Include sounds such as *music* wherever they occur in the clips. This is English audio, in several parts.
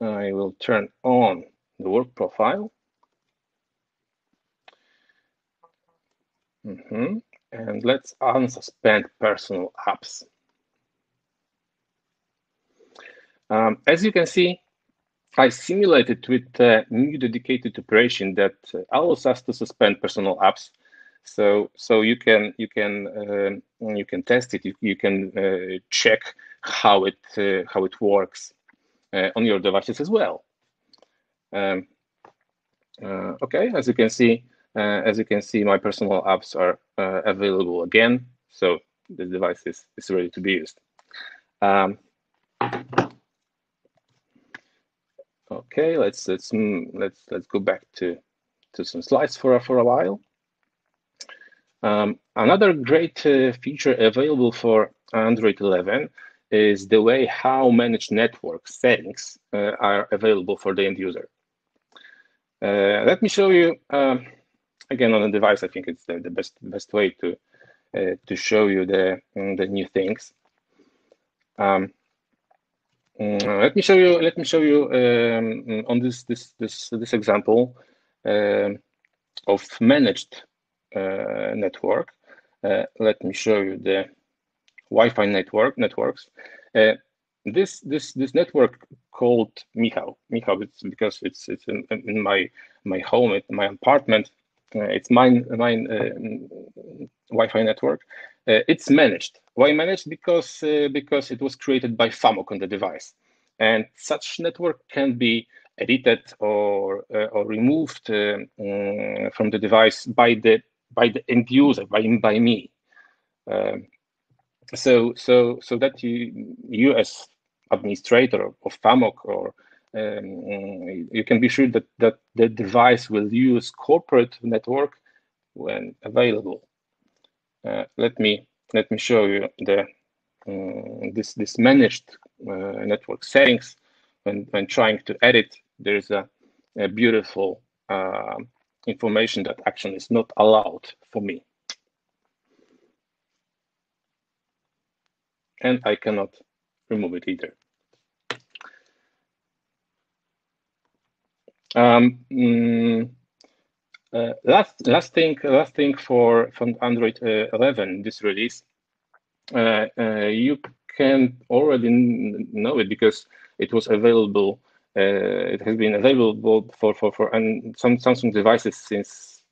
I will turn on the work profile. Mm -hmm. And let's unsuspend personal apps. Um, as you can see, I simulated with a new dedicated operation that allows us to suspend personal apps. So, so you can you can uh, you can test it. You, you can uh, check how it uh, how it works on your devices as well. Um, uh, okay, as you can see, uh, as you can see, my personal apps are available again. So the device is, is ready to be used. Um, Okay, let's let's mm, let's let's go back to to some slides for for a while. Um, another great uh, feature available for Android 11 is the way how managed network settings uh, are available for the end user. Uh, let me show you um, again on the device. I think it's the, the best best way to uh, to show you the mm, the new things. Um, Mm, let me show you. Let me show you um, on this this this this example uh, of managed uh, network. Uh, let me show you the Wi-Fi network networks. Uh, this this this network called Michał. Michał. It's because it's it's in, in my my home, in my apartment. Uh, it's mine mine uh, Wi-Fi network. Uh, it's managed. Why managed? Because uh, because it was created by FAMOC on the device, and such network can be edited or uh, or removed um, from the device by the by the end user by by me. Um, so so so that you you as administrator of FAMOC or um, you can be sure that that the device will use corporate network when available. Uh, let me let me show you the uh, this this managed uh, network settings. When when trying to edit, there's a, a beautiful um, information that actually is not allowed for me. And I cannot remove it either. Um, mm, uh, last last thing last thing for from Android uh, 11 this release, uh, uh, you can already know it because it was available. Uh, it has been available for for for and some Samsung devices since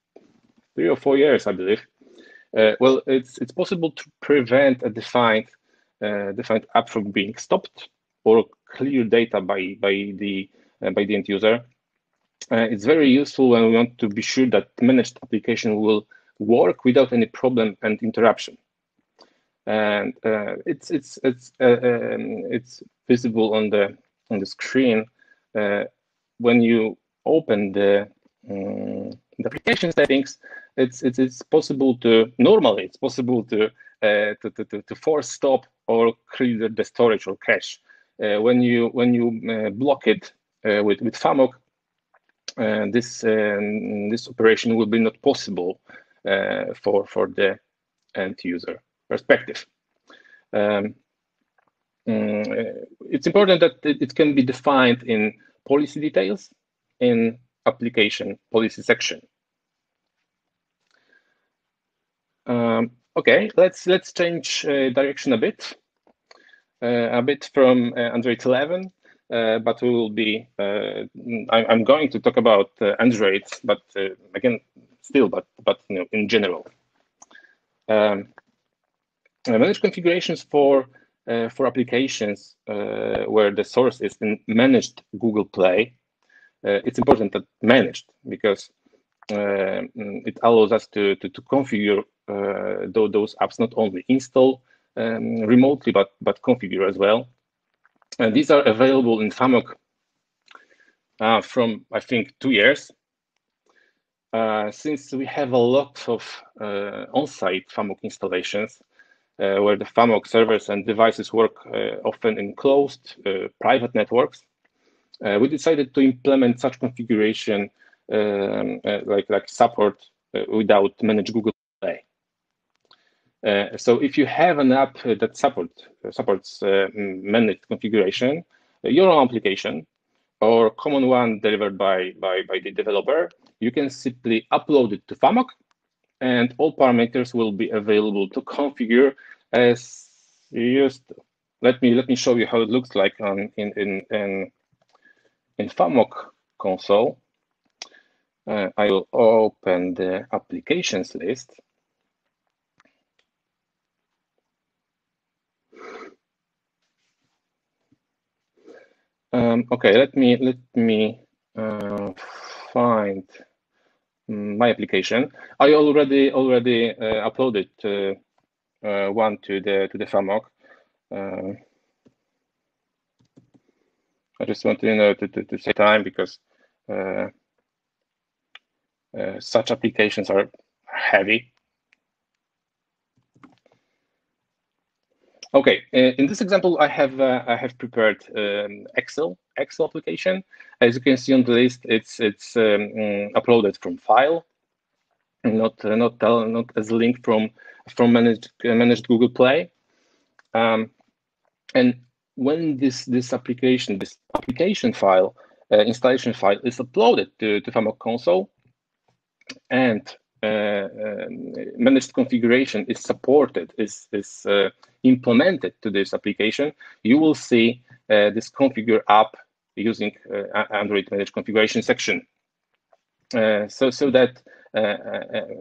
three or four years, I believe. well, it's it's possible to prevent a defined defined app from being stopped or clear data by by the by the end user uh, it's very useful when we want to be sure that managed application will work without any problem and interruption. And uh, it's it's it's uh, um, it's visible on the on the screen uh, when you open the, um, the application settings. It's, it's it's possible to normally it's possible to uh, to, to, to force stop or clear the storage or cache. Uh, when you when you block it with with FAMOC, uh, this um, this operation will be not possible uh, for for the end user perspective. Um, mm, it's important that it can be defined in policy details in application policy section. Um, okay, let's let's change uh, direction a bit, uh, a bit from uh, Android 11 uh, but we will be. Uh, I, am going to talk about uh, Android, but again, still, but but you know, in general. Um, manage configurations for for applications where the source is in managed Google Play. it's important that managed because it allows us to to, to configure those apps not only install um, remotely but but configure as well and these are available in FAMOC uh, from, I think, two years. Uh, since we have a lot of uh, on-site FAMOC installations, uh, where the FAMOC servers and devices work uh, often in closed uh, private networks, we decided to implement such configuration um, like, like support without managed Google uh, so if you have an app that support, uh, supports uh, managed configuration, your own application, or common one delivered by, by, by the developer, you can simply upload it to FAMOC and all parameters will be available to configure as used. Let me let me show you how it looks like on in in in, in FAMOC console. Uh, I will open the applications list. Um, okay, let me let me uh, find my application. I already already uh, uploaded uh, one to the to the FAMOC. Uh, I just want to you know to to, to save time because uh, uh, such applications are heavy. Okay, in this example, I have I have prepared um, Excel Excel application. As you can see on the list, it's it's um, mm, uploaded from file, not uh, not uh, not as a link from from managed uh, managed Google Play. Um, and when this this application this application file uh, installation file is uploaded to to FAMOC console, and uh, managed configuration is supported, is, is uh, implemented to this application, you will see uh, this configure app using uh, Android managed configuration section. Uh, so, so that uh,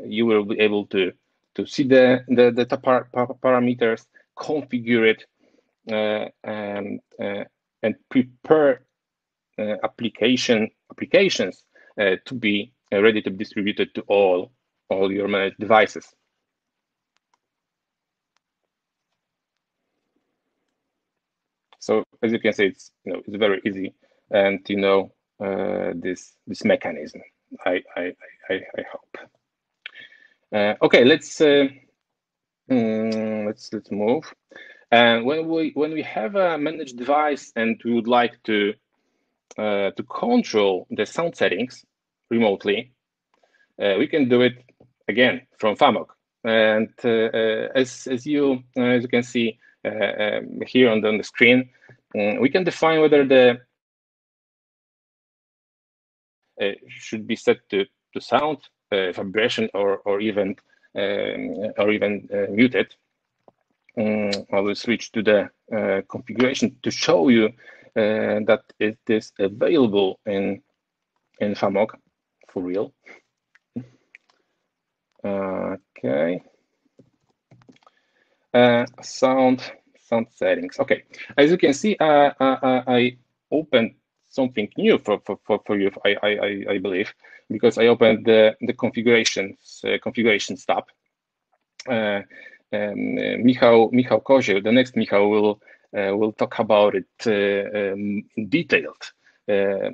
you will be able to, to see the, the, the par par parameters, configure it, and, and prepare application applications to be ready to be distributed to all all your managed devices. So as you can see, it's you know it's very easy and you know uh, this this mechanism. I I I, I hope. Uh, okay, let's uh, mm, let's let's move. And when we when we have a managed device and we would like to uh, to control the sound settings remotely, uh, we can do it again from FAMOC. And uh, as as you as you can see um, here on the, on the screen, um, we can define whether the uh, should be set to, to sound, uh, vibration, or or even um, or even uh, muted. Um, I will switch to the configuration to show you that it is available in in FAMOC for real. Okay. Uh, sound sound settings. Okay, as you can see, uh, uh, I opened something new for, for, for, for you, I, I, I believe, because I opened the, the configurations, uh, tab. Uh, um, uh, Michał, the next Michał will, uh, will talk about it uh, um, in detailed, uh, uh,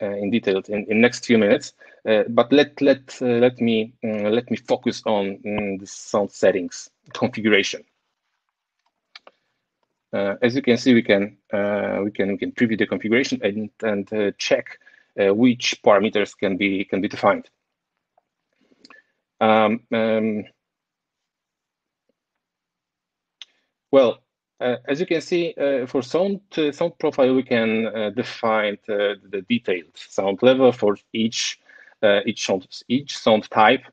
in detailed in, in next few minutes. but let let let me let me focus on um, the sound settings configuration. Uh, as you can see, we can uh, we can we can preview the configuration and and uh, check which parameters can be can be defined. Um, um, well, uh, as you can see, uh, for sound uh, sound profile, we can define the detailed sound level for each each sound each sound type,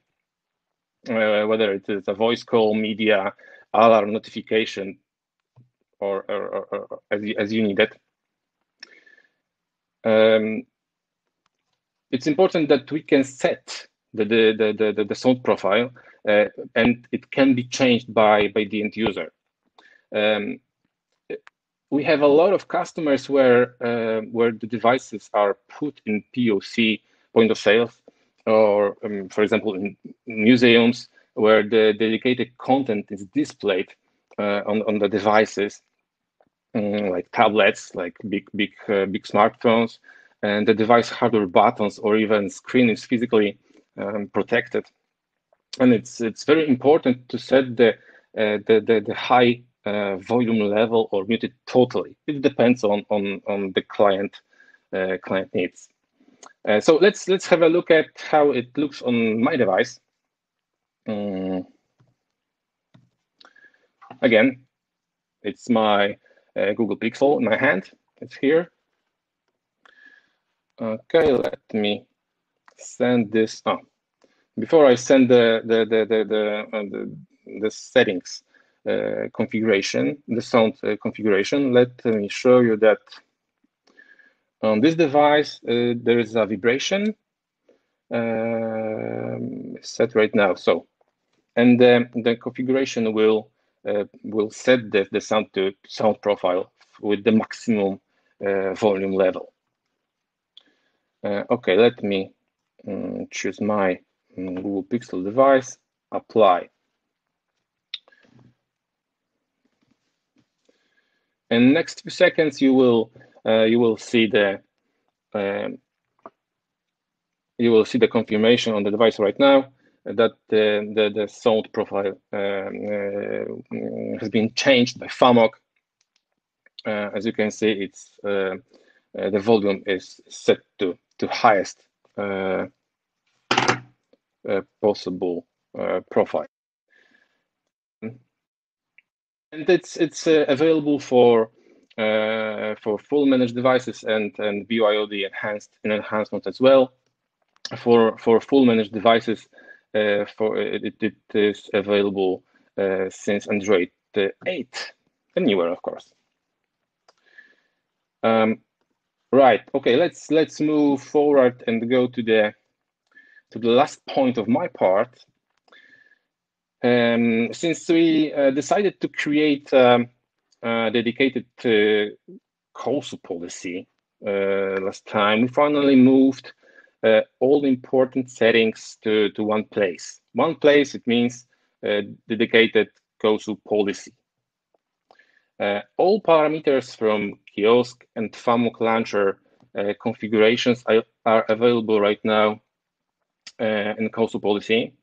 whether it is a voice call, media, alarm, notification, or, or, or, or as, you, as you need it. Um, it's important that we can set the, the, the, the, the sound profile uh, and it can be changed by, by the end user. Um, we have a lot of customers where uh, where the devices are put in POC point of sales, or um, for example in museums where the dedicated content is displayed uh, on on the devices, um, like tablets, like big big uh, big smartphones, and the device hardware buttons or even screen is physically um, protected. And it's it's very important to set the uh, the, the, the high uh, volume level or mute it totally. It depends on on on the client uh, client needs. Uh, so let's let's have a look at how it looks on my device. Um, again, it's my uh, Google Pixel in my hand. It's here. Okay, let me send this. Oh, before I send the the the the the, uh, the, the, settings configuration, the sound uh, configuration, let me show you that on this device uh, there is a vibration um, set right now. So, and the, configuration will uh, will set the, the sound to sound profile with the maximum uh, volume level. Uh, okay, let me um, choose my um, Google Pixel device, apply. And next few seconds, you will uh, you will see the um, you will see the confirmation on the device right now that the, the, the sound profile um, uh, has been changed by FAMOC. Uh, as you can see, it's uh, the volume is set to, to highest possible profile. And it's it's available for for full managed devices and and BYOD enhanced enhancement as well. For for full managed devices uh, for it, it is available uh, since Android 8 and anywhere of course. Um, right. Okay let's let's move forward and go to the to the last point of my part um, since we uh, decided to create um, a dedicated uh, COSU policy uh, last time we finally moved uh, all important settings to, to one place. One place, it means uh, dedicated COSU policy. Uh, all parameters from kiosk and FAMOC launcher uh, configurations are, are, available right now uh, in COSU policy.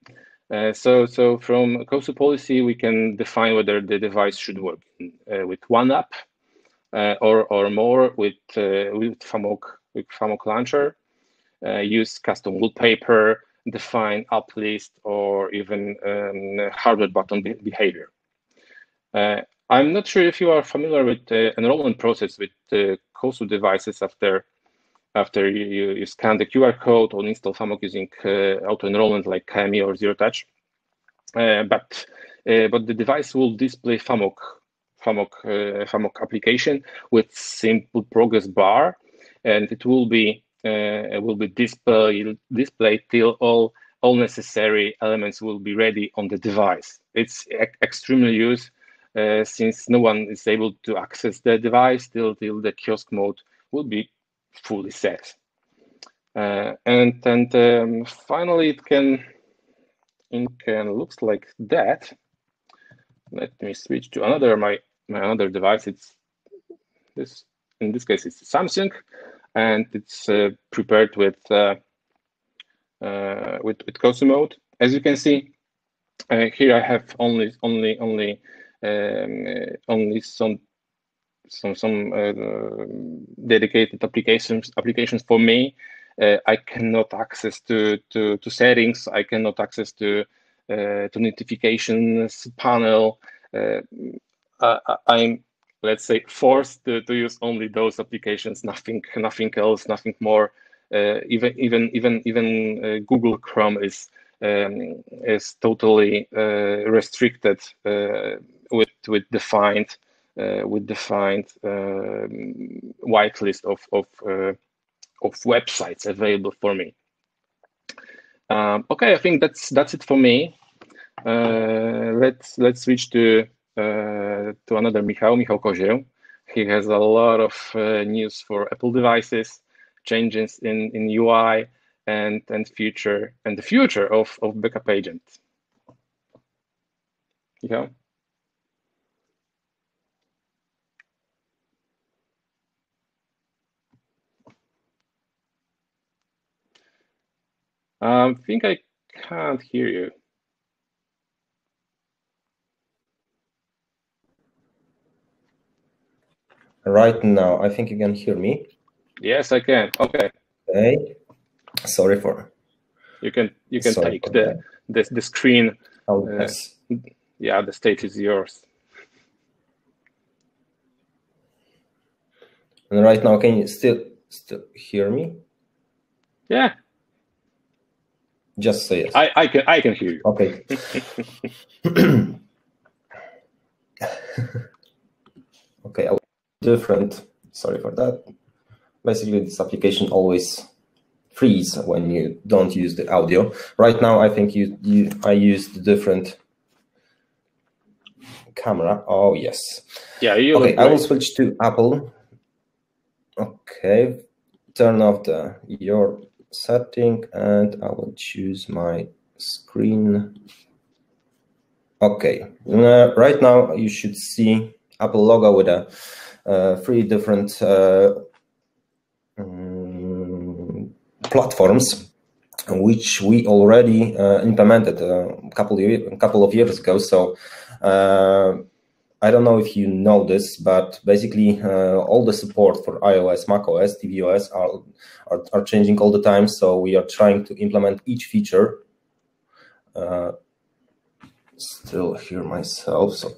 Uh, so, so from COSU policy, we can define whether the device should work with one app or, or more with, with FAMOC with FAMOC launcher uh, use custom wallpaper, define app list, or even um, hardware button be behavior. Uh, I'm not sure if you are familiar with the enrollment process with COSU devices after after you, you scan the QR code or install FAMOC using uh, auto enrollment like KME or Zero Touch. Uh, but uh, but the device will display FAMOC FAMOC FAMOC application with simple progress bar, and it will be uh, will be displayed displayed till all all necessary elements will be ready on the device. It's e extremely used uh, since no one is able to access the device till, till the kiosk mode will be fully set. Uh, and and um, finally, it can it can looks like that. Let me switch to another my my another device. It's this in this case it's Samsung and it's uh, prepared with uh, uh, with with COSU mode. As you can see, here I have only only only um, only some some some uh, dedicated applications applications for me. Uh, I cannot access to, to to settings. I cannot access to uh, to notifications panel. I, I'm let's say forced to, to use only those applications nothing nothing else nothing more uh, even even even even uh, google chrome is um, is totally uh, restricted with with defined with defined um, whitelist of of uh, of websites available for me um, okay i think that's that's it for me let's let's switch to uh, to another Michał, Michał Kozieł. He has a lot of uh, news for Apple devices, changes in, in UI, and and future and the future of, of backup agent. Michał? Um, I think I can't hear you. right now. I think you can hear me. Yes, I can. Okay. Okay. Sorry for. You can you can Sorry take the, the the screen. Oh, uh, yes. Yeah, the stage is yours. And right now, can you still still hear me? Yeah. Just say yes. I, I can I can hear you. Okay. *laughs* *clears throat* okay, different. Sorry for that. Basically, this application always freeze when you don't use the audio. Right now, I think you, you I used different camera. Oh yes. Yeah, you. Okay, I will switch to Apple. Okay, turn off the your setting, and I will choose my screen. Okay, uh, right now you should see Apple logo with a uh, three different uh, um, platforms which we already uh, implemented a couple of, a couple of years ago. So uh, I don't know if you know this, but basically uh, all the support for iOS, macOS, tvOS are, are, are changing all the time. So we are trying to implement each feature. Uh, still hear myself, so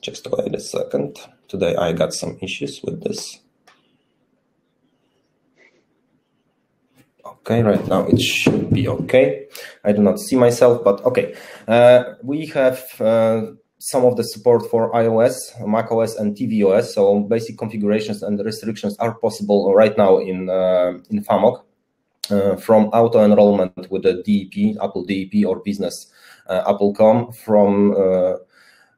just wait a second. Today I got some issues with this. Okay, right now it should be okay. I do not see myself, but okay. Uh, we have uh, some of the support for iOS, macOS, and tvOS. So basic configurations and restrictions are possible right now in uh, in FAMOC. Uh, from auto enrollment with the DEP, Apple DEP, or business uh, Apple.com, from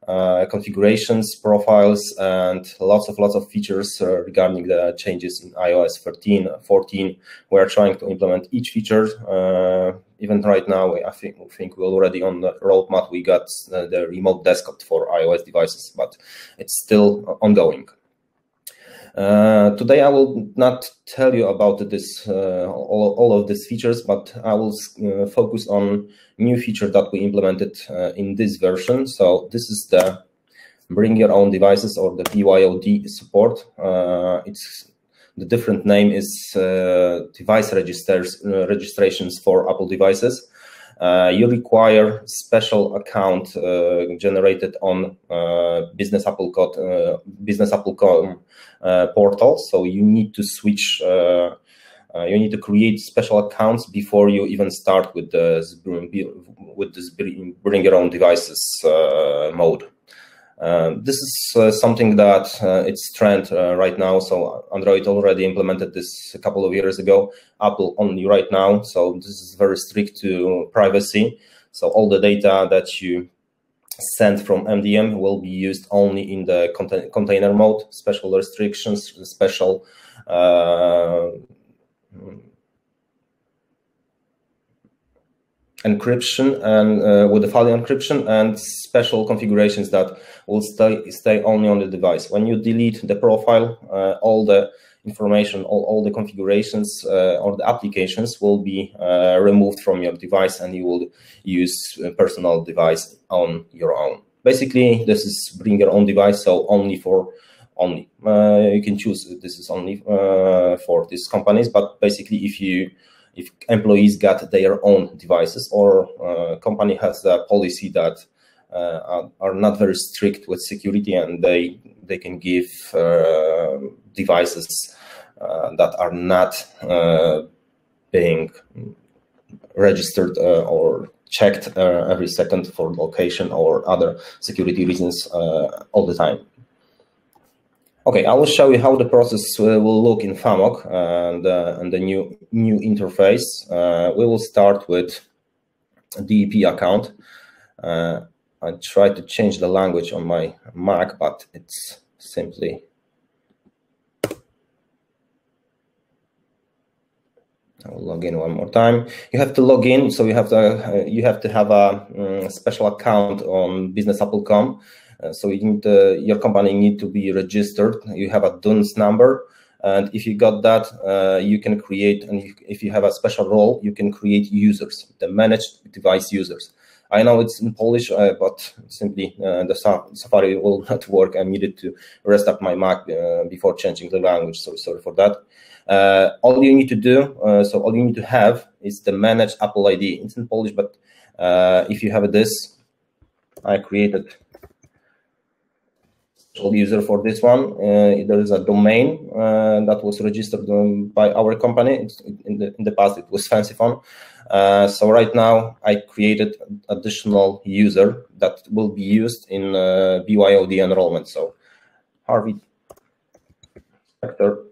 uh, configurations, profiles, and lots of lots of features uh, regarding the changes in iOS 13, 14. We are trying to implement each feature. Uh, even right now, I think, I think we're already on the roadmap. We got the remote desktop for iOS devices, but it's still ongoing. Uh, today, I will not tell you about this uh, all, all of these features, but I will uh, focus on new feature that we implemented in this version. So this is the bring your own devices or the BYOD support. It's the different name is device registers registrations for Apple devices. Uh, you require special account uh, generated on uh, business apple code business apple.com portal. So you need to switch you need to create special accounts before you even start with the with this bring your own devices mode uh, this is uh, something that uh, it's trend uh, right now. So Android already implemented this a couple of years ago. Apple only right now. So this is very strict to privacy. So all the data that you send from MDM will be used only in the contain container mode. Special restrictions, special uh, encryption and uh, with the file encryption and special configurations that will stay stay only on the device. When you delete the profile, uh, all the information, all, all the configurations uh, or the applications will be uh, removed from your device and you will use a personal device on your own. Basically, this is bring your own device, so only for only. Uh, you can choose this is only uh, for these companies, but basically if you if employees got their own devices or uh, company has a policy that uh, are, not very strict with security and they they can give uh, devices uh, that are not uh, being registered uh, or checked every second for location or other security reasons all the time. Okay, I will show you how the process uh, will look in FAMOC and, uh, and the new new interface. Uh, we will start with DEP account. Uh, I tried to change the language on my Mac, but it's simply I will log in one more time. You have to log in, so you have to uh, you have to have a um, special account on businessapple.com so you need your company need to be registered. You have a DUNS number. And if you got that, uh, you can create, and if you have a special role, you can create users, the managed device users. I know it's in Polish, uh, but simply uh, the Safari will *laughs* not work. I needed to rest up my Mac uh, before changing the language, so sorry for that. Uh, all you need to do, so all you need to have is the managed Apple ID. It's in Polish, but if you have this, I created user for this one. Uh, there is a domain uh, that was registered um, by our company. In the, in the past, it was *laughs* FancyPhone. Uh, so right now, I created additional user that will be used in uh, BYOD enrollment. So Harvey sector,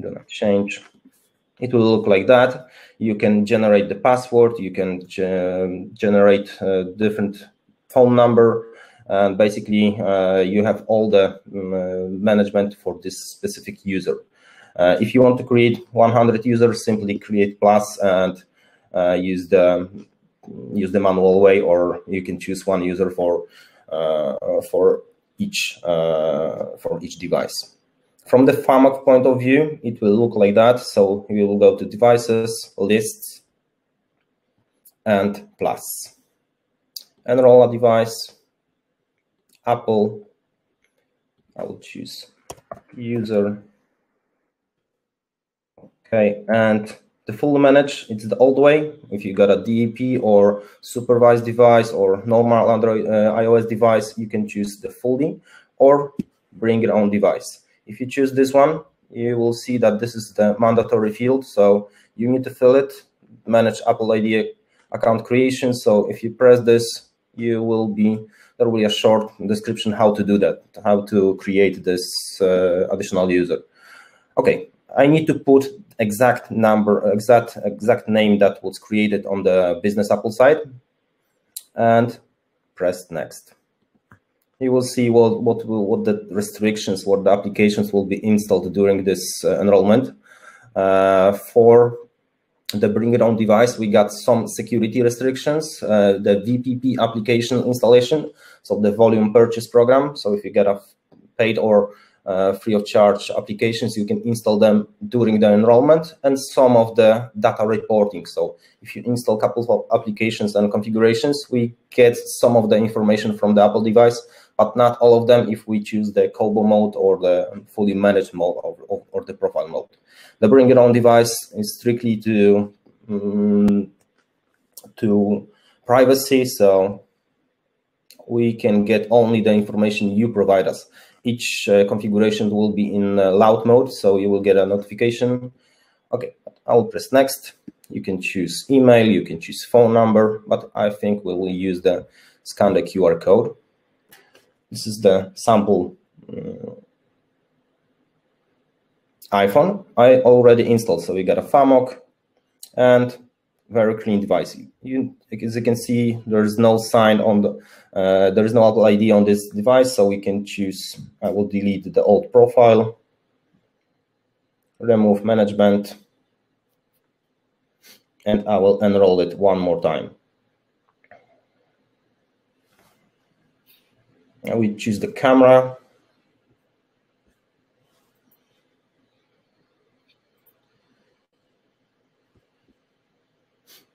gonna change. It will look like that. You can generate the password. You can ge generate uh, different phone number and basically uh, you have all the um, management for this specific user. Uh, if you want to create 100 users, simply create plus and use the use the manual way, or you can choose one user for for each for each device. From the FAMOC point of view, it will look like that. So we will go to devices, lists, and plus. Enroll a device, Apple. I will choose user. Okay, and the full manage, it's the old way. If you got a DEP or supervised device or normal Android uh, iOS device, you can choose the fully or bring your own device. If you choose this one, you will see that this is the mandatory field. So you need to fill it, manage Apple ID account creation. So if you press this, you will be there will be a short description how to do that, how to create this uh, additional user. Okay, I need to put exact number, exact exact name that was created on the business Apple side, and press next. You will see what what what the restrictions, what the applications will be installed during this uh, enrollment. Uh, for the bring it on device, we got some security restrictions, uh, the VPP application installation, so the volume purchase program. So if you get a paid or uh, free of charge applications, you can install them during the enrollment and some of the data reporting. So if you install a couple of applications and configurations, we get some of the information from the Apple device, but not all of them if we choose the COBO mode or the fully managed mode or, or, or the profile mode. The bring it on device is strictly to um, to privacy, so we can get only the information you provide us. Each uh, configuration will be in uh, loud mode, so you will get a notification. Okay, I will press next. You can choose email, you can choose phone number, but I think we will use the scan the QR code. This is the sample uh, iPhone I already installed. So we got a FAMOC and very clean device. You, as you can see, there is no sign on the, uh, there is no Apple ID on this device, so we can choose, I will delete the old profile, remove management, and I will enroll it one more time. And we choose the camera,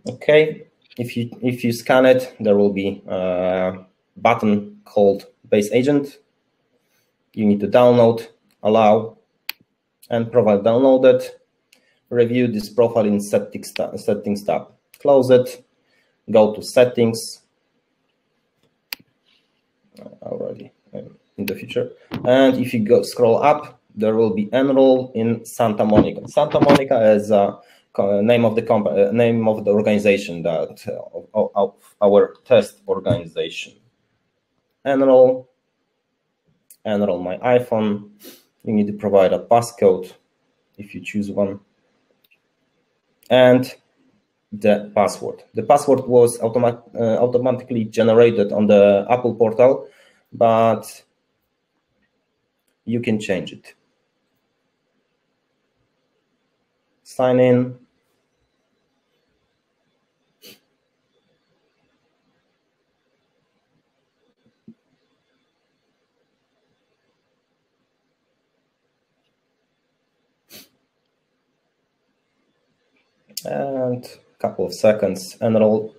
Okay, if you if you scan it, there will be a button called Base Agent. You need to download, allow, and provide downloaded. Review this profile in settings settings tab. Close it. Go to settings. Already in the future, and if you go scroll up, there will be enroll in Santa Monica. Santa Monica is a name of the company, uh, name of the organization that uh, of our test organization. Enroll, enroll my iPhone. You need to provide a passcode if you choose one, and the password. The password was automat uh, automatically generated on the Apple portal, but you can change it. Sign in and couple of seconds, enroll,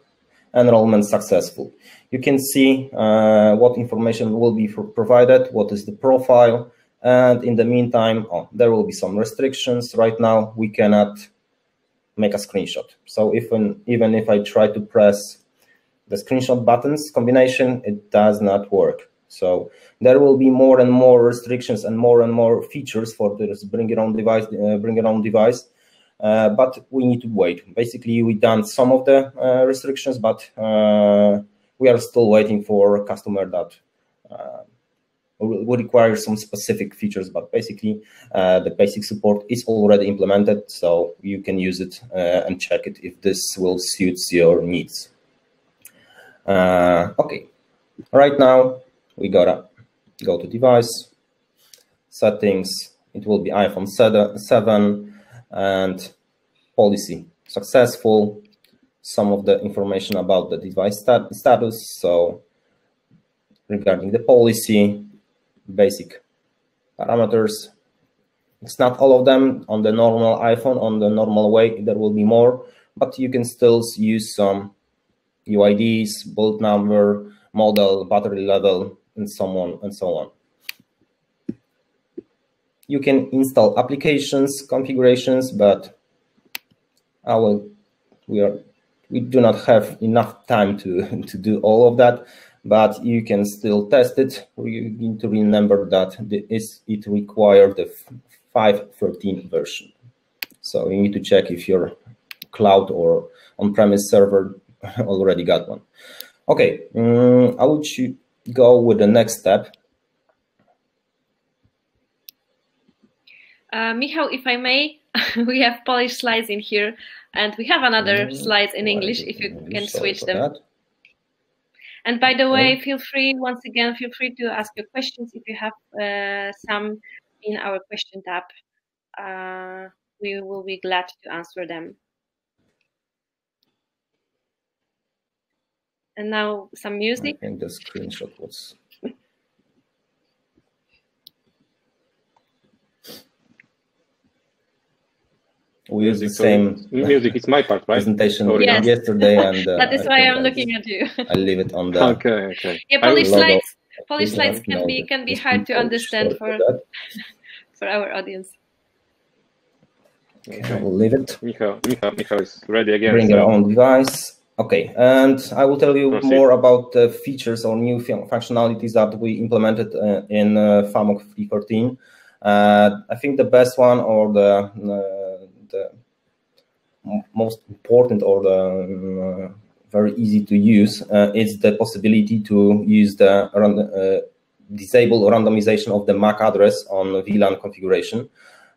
enrollment successful. You can see uh, what information will be provided, what is the profile, and in the meantime, oh, there will be some restrictions. Right now, we cannot make a screenshot. So even, even if I try to press the screenshot buttons combination, it does not work. So there will be more and more restrictions and more and more features for this bring your own device, uh, bring your own device. Uh, but we need to wait. Basically, we done some of the uh, restrictions, but uh, we are still waiting for a customer that uh, will require some specific features. But basically, uh, the basic support is already implemented, so you can use it and check it if this will suit your needs. okay, right now we gotta go to device settings. It will be iPhone 7 and policy successful. Some of the information about the device stat status. So regarding the policy, basic parameters. It's not all of them on the normal iPhone, on the normal way, there will be more, but you can still use some UIDs, build number, model, battery level, and so on and so on. You can install applications, configurations, but will, we are we do not have enough time to, *laughs* to do all of that, but you can still test it. You need to remember that it required the 5.13 version. So you need to check if your cloud or on-premise server *laughs* already got one. Okay, um, I will go with the next step. Uh, Michał, if I may, *laughs* we have Polish slides in here, and we have another mm, slides in English if you can switch them. That. And by the way, feel free, once again, feel free to ask your questions if you have uh, some in our question tab. Uh, we will be glad to answer them. And now some music. Think the screenshot was. We use the same music. It's my part, right? Presentation yes. yesterday, *laughs* and uh, that is why I'm looking at you. I leave it on the. Okay, okay. Yeah, Polish slides. Polish slides can be can be hard to understand for *laughs* for our audience. Okay, I will leave it. Michał, Michał, Michał is ready again. Bring so. your own device. Okay, and I will tell you Proceed. more about the features or new functionalities that we implemented uh, in uh, FAMOC 314. Uh, I think the best one or the uh, the most important or the uh, very easy to use uh, is the possibility to use the uh, disable randomization of the MAC address on VLAN configuration.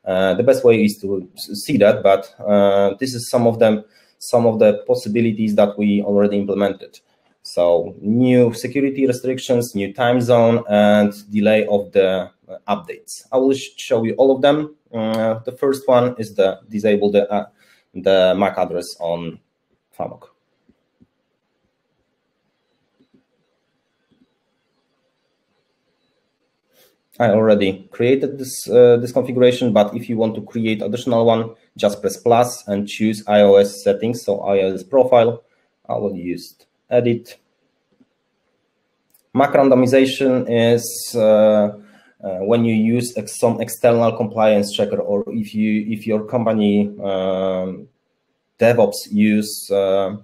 the best way is to see that, but this is some of them some of the possibilities that we already implemented. So new security restrictions, new time zone, and delay of the uh, updates. I will show you all of them. Uh, the first one is the disable the, uh, the MAC address on FAMOC. I already created this uh, this configuration, but if you want to create additional one, just press plus and choose iOS settings. So iOS profile, I will use edit. MAC randomization is uh, uh, when you use ex some external compliance checker, or if you if your company um, DevOps use uh,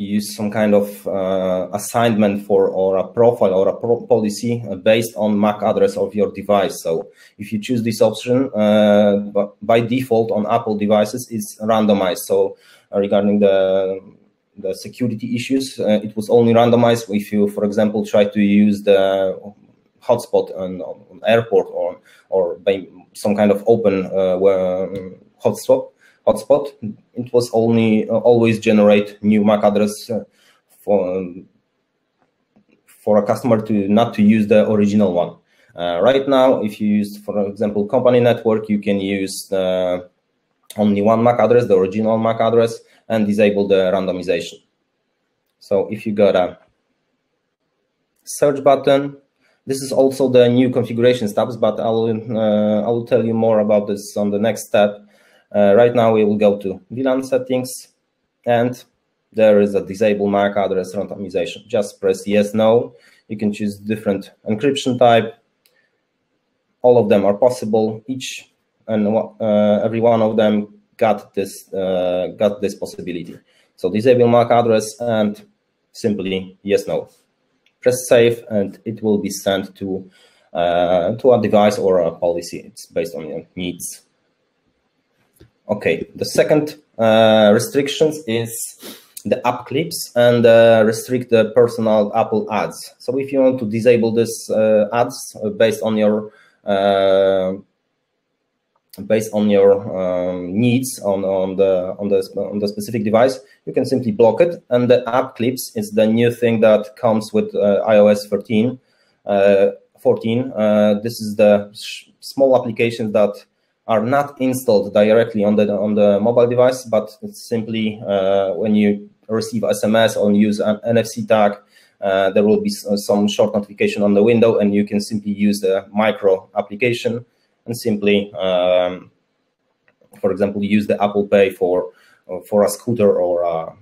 use some kind of uh, assignment for or a profile or a pro policy uh, based on MAC address of your device. So if you choose this option, uh, by default on Apple devices, it's randomized. So uh, regarding the the security issues, uh, it was only randomized if you, for example, try to use the hotspot on, on airport or or by some kind of open uh, hotspot hotspot, it was only uh, always generate new MAC address uh, for um, for a customer to not to use the original one. Uh, right now, if you use, for example, company network, you can use only one MAC address, the original MAC address, and disable the randomization. So if you got a search button, this is also the new configuration steps, but I will uh, I will tell you more about this on the next step. Uh, right now, we will go to VLAN settings, and there is a disable MAC address randomization. Just press yes, no. You can choose different encryption type. All of them are possible. Each and uh, every one of them got this uh, got this possibility. So disable MAC address and simply yes, no. press save, and it will be sent to uh, to a device or a policy. It's based on your needs. Okay, the second uh, restrictions is the app clips and uh, restrict the personal Apple ads. So if you want to disable this uh, ads uh, based on your based on your um, needs on, on the on the on the specific device, you can simply block it. And the app clips is the new thing that comes with uh, iOS 13. Uh, 14. Uh, this is the small applications that are not installed directly on the on the mobile device, but it's simply uh, when you receive SMS or use an NFC tag, uh, there will be some short notification on the window, and you can simply use the micro application and simply, um, for example, use the Apple Pay for for a scooter or a,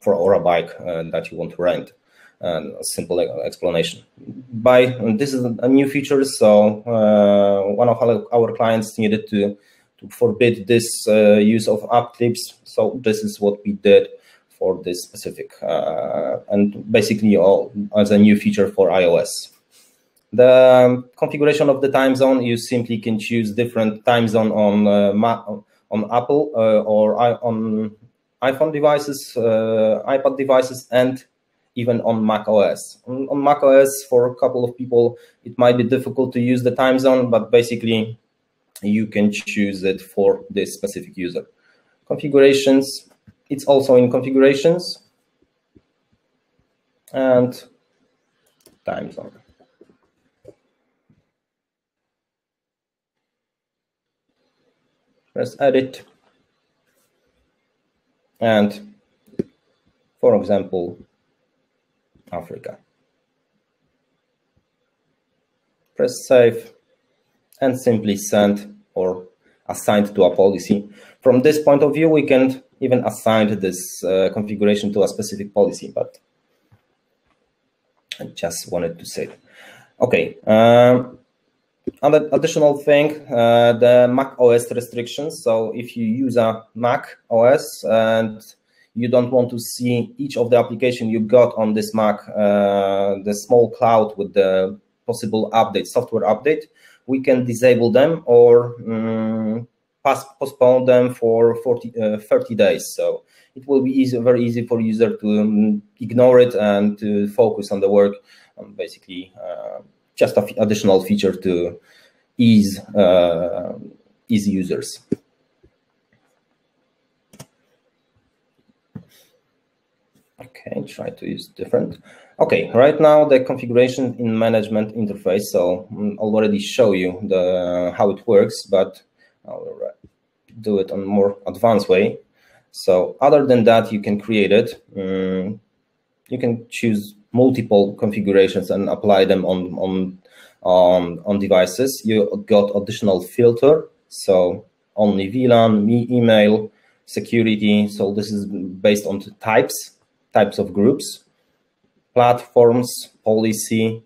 for or a bike uh, that you want to rent. And a simple explanation. By this is a new feature, so uh, one of our, our, clients needed to to forbid this uh, use of app clips. So this is what we did for this specific, uh, and basically all as a new feature for iOS. The configuration of the time zone, you simply can choose different time zone on uh, on Apple uh, or on iPhone devices, uh, iPad devices, and even on Mac OS. On, on Mac OS, for a couple of people, it might be difficult to use the time zone, but basically you can choose it for this specific user. Configurations, it's also in configurations and time zone. Press edit and for example Africa. Press save and simply send or assigned to a policy. From this point of view we can even assign this uh, configuration to a specific policy but I just wanted to say okay um, Another additional thing, uh, the Mac OS restrictions. So if you use a Mac OS and you don't want to see each of the application you got on this Mac, uh, the small cloud with the possible update, software update, we can disable them or um, pass, postpone them for 40, uh, 30 days. So it will be easy, very easy for user to um, ignore it and to focus on the work, um, basically uh, just an additional feature to ease uh, ease users. Okay, try to use different. Okay, right now the configuration in management interface. So mm, I'll already show you the how it works, but I'll do it on more advanced way. So other than that, you can create it. Um, you can choose multiple configurations and apply them on on on on devices. You got additional filter, so only VLAN, me email, security. So this is based on types, types of groups, platforms, policy,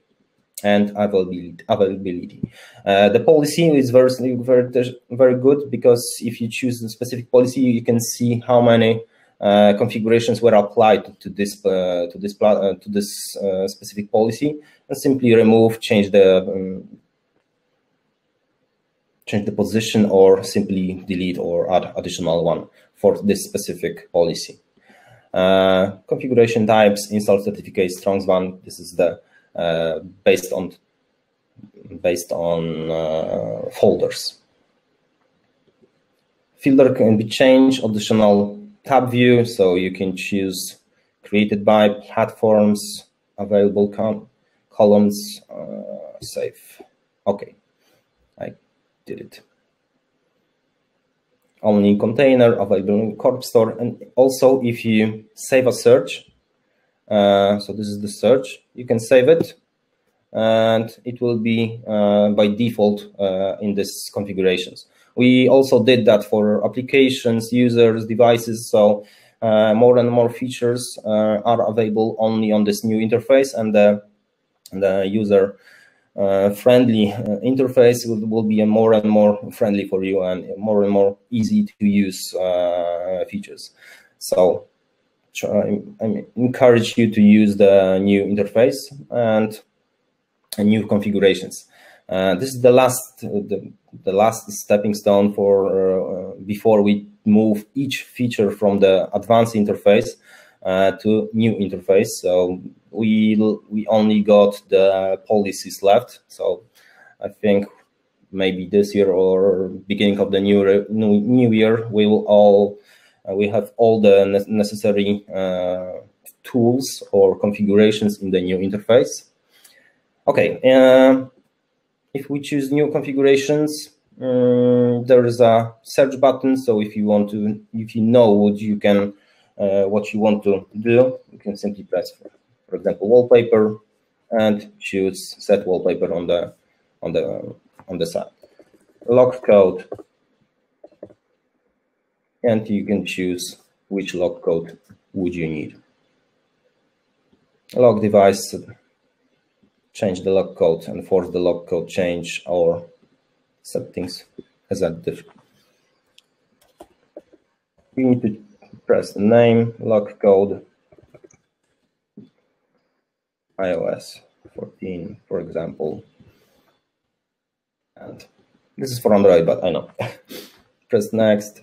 and availability. availability. Uh, the policy is very, very, very good because if you choose a specific policy, you can see how many uh, configurations were applied to this uh, to this uh, to this specific policy, and simply remove, change the um, change the position, or simply delete or add additional one for this specific policy. Configuration types, install certificate, strong one. This is the based on based on uh, folders. Filter can be changed, additional tab view, so you can choose created by platforms, available columns, uh, save. Okay, I did it. Only container available in Corp store, and also if you save a search, uh, so this is the search, you can save it, and it will be uh, by default uh, in this configurations. We also did that for applications, users, devices. So uh, more and more features uh, are available only on this new interface and the, the user uh, friendly uh, interface will, will, be more and more friendly for you and more and more easy to use uh, features. So try, I encourage you to use the new interface and new configurations. Uh, this is the last the, the last stepping stone for uh, before we move each feature from the advanced interface uh, to new interface. So we we only got the policies left. So I think maybe this year or beginning of the new new, new year we will all uh, we have all the necessary uh, tools or configurations in the new interface. Okay, uh, if we choose new configurations, um, there is a search button. So if you want to, if you know what you can, uh, what you want to do, you can simply press, for, for example, wallpaper, and choose set wallpaper on the on the on the side. Lock code, and you can choose which lock code would you need. Lock device, change the lock code and force the lock code change or settings as additive. We need to press the name, lock code, iOS 14, for example. And this is for Android, but I know. *laughs* press next.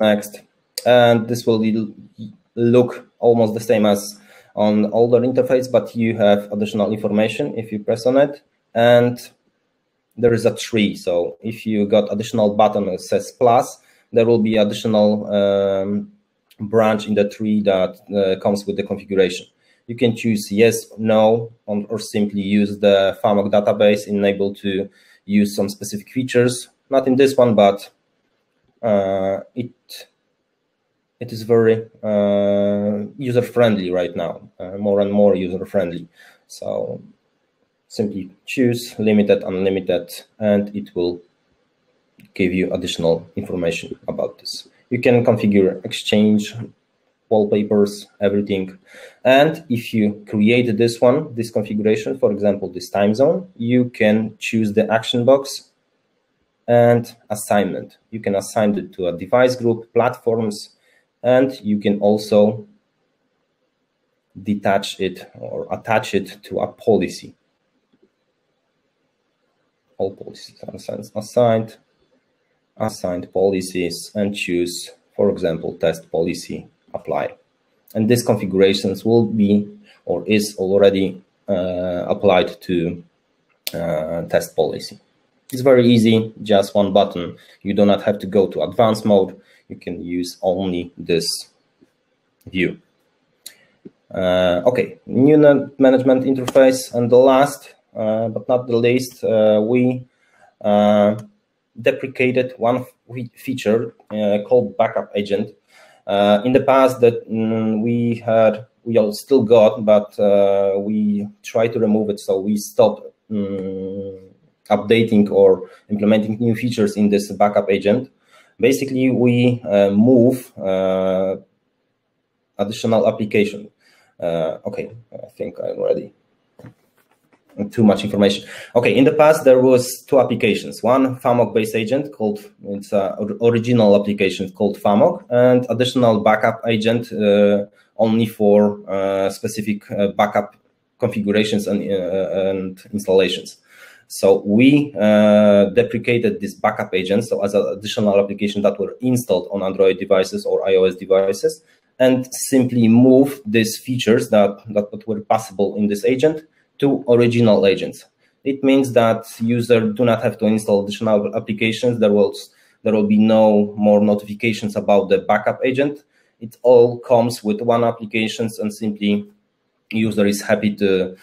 Next. And this will look almost the same as on older interface, but you have additional information if you press on it. And there is a tree. So if you got additional button that says plus, there will be additional um, branch in the tree that uh, comes with the configuration. You can choose yes, no, or simply use the FAMOC database enable to use some specific features. Not in this one, but it it is very uh, user friendly right now, uh, more and more user friendly. So simply choose limited, unlimited, and it will give you additional information about this. You can configure exchange wallpapers, everything. And if you create this one, this configuration, for example, this time zone, you can choose the action box and assignment. You can assign it to a device group, platforms, and you can also detach it or attach it to a policy. All policies are assigned, assigned, policies, and choose, for example, test policy, apply. And these configurations will be or is already uh, applied to uh, test policy. It's very easy, just one button. You do not have to go to advanced mode. You can use only this view. Uh, okay, new management interface. And the last, uh, but not the least, uh, we uh, deprecated one feature uh, called backup agent. Uh, in the past that mm, we had, we all still got, but we tried to remove it. So we stopped mm, updating or implementing new features in this backup agent, basically we uh, move uh, additional application. Uh, okay, I think I'm ready. Too much information. Okay, in the past there was two applications. One FAMOC-based agent called it's an original application called FAMOC, and additional backup agent uh, only for uh, specific uh, backup configurations and, and installations. So we uh, deprecated this backup agent, so as an additional application that were installed on Android devices or iOS devices, and simply move these features that, that, were possible in this agent to original agents. It means that user do not have to install additional applications. There will, there will be no more notifications about the backup agent. It all comes with one applications and simply user is happy to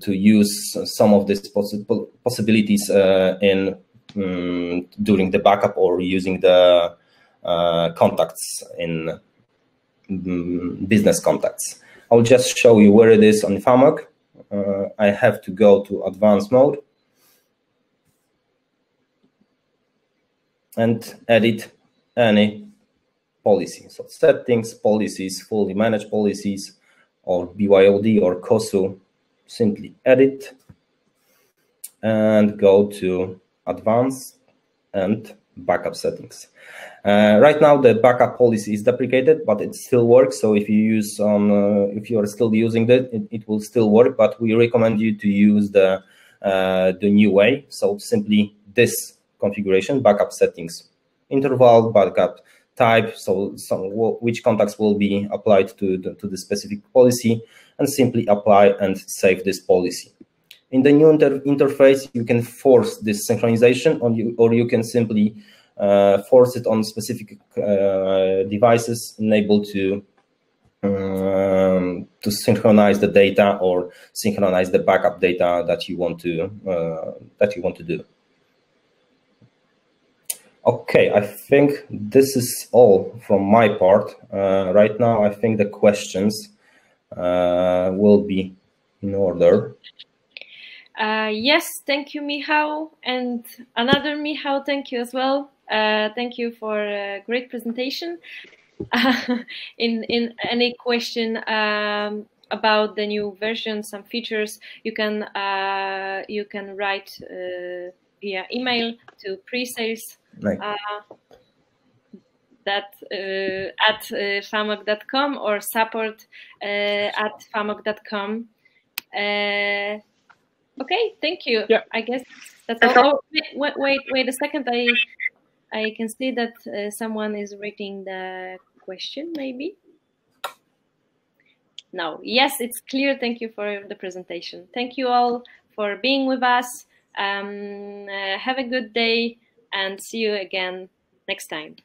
to use some of these possible possibilities uh, in um, during the backup or using the uh, contacts in um, business contacts. I'll just show you where it is on FAMOC. Uh, I have to go to advanced mode and edit any policy. So settings, policies, fully managed policies, or BYOD or COSU, simply edit and go to advanced and backup settings. Uh, right now, the backup policy is deprecated, but it still works. So if you use on, uh, if you are still using it, it, it, will still work. But we recommend you to use the uh, the new way. So simply this configuration, backup settings, interval, backup type, so which contacts will be applied to the, to the specific policy, and simply apply and save this policy. In the new inter interface, you can force this synchronization, on you, or you can simply uh, force it on specific uh, devices, enable to um, to synchronize the data or synchronize the backup data that you want to uh, that you want to do. Okay, I think this is all from my part. Uh, right now, I think the questions uh, will be in order. Uh, yes, thank you, Michał. And another Michał, thank you as well. Uh, thank you for a great presentation. *laughs* in, in any question um, about the new version, some features, you can, uh, you can write uh, via email to pre-sales right. uh, that uh, at uh, famoc.com or support uh, at famoc.com. Uh, okay, thank you. Yeah. I guess that's all. Oh, wait, wait, wait a second. I I can see that uh, someone is reading the question, maybe. No, yes, it's clear. Thank you for the presentation. Thank you all for being with us. Um, uh, have a good day and see you again next time.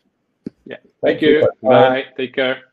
Yeah. Thank, Thank you. you. Bye. Bye. Take care.